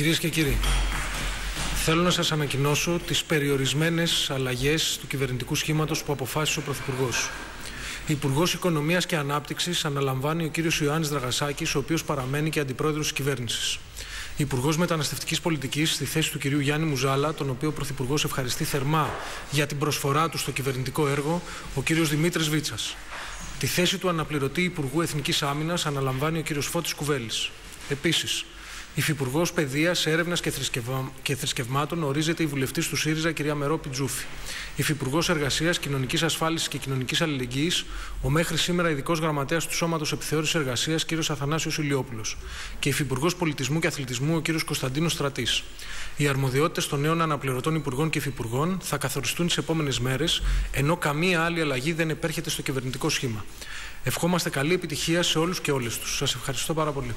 Κυρίες και κύριοι, θέλω να σας ανακοινώσω τις περιορισμένες αλλαγές του κυβερνητικού σχήματος που αποφάσισε ο Πρωθυπουργός. Υπουργός Οικονομίας και Ανάπτυξης αναλαμβάνει ο κύριος Ιωάννης Δραγασάκης, ο οποίος παραμένει και αντιπρόεδρος της κυβέρνησης. Υπουργός Μεταναστευτικής Πολιτικής στη θέση του κυρίου Γιάννη Μουζάλα, τον οποίο ο Πρωθυπουργός ευχαριστεί θερμά για την προσφορά του στο κυβερνητικό έργο, ο κύριος Δημήτρης Βίτσας. Τη θέση του αναπληρωτή Υπουργού Εθνικής Άμυνας αναλαμβάνει ο κύριος Φώτης Κουβέλης. Επίσης, Υφυπουργός Παιδείας, Έρευνας και, Θρησκευμα... και Θρησκευμάτων ορίζεται η βουλευτής του ΣΥΡΙΖΑ, κυρία Μερόπη Τζούφη. Υφυπουργός Εργασίας, Κοινωνικής Ασφάλισης και Κοινωνικής Αλληλεγγύης, ο μέχρι σήμερα ειδικός γραμματέας του Σώματος Επιθεώρησης Εργασίας, κύριος Αθανάσιος Ηλιόπουλος. Και Υφυπουργός Πολιτισμού και Αθλητισμού, ο κύριος Κωνσταντίνος Στρατής. Οι αρμοδιότητες των νέων αναπληρωτών υπουργών και υφυπουργών θα καθοριστούν τις επόμενες μέρες, ενώ καμία άλλη αλλαγή δεν επέρχεται στο κυβερνητικό σχήμα. Ευχόμαστε καλή επιτυχία σε όλους και όλες τους. Σας ευχαριστώ πάρα πολύ.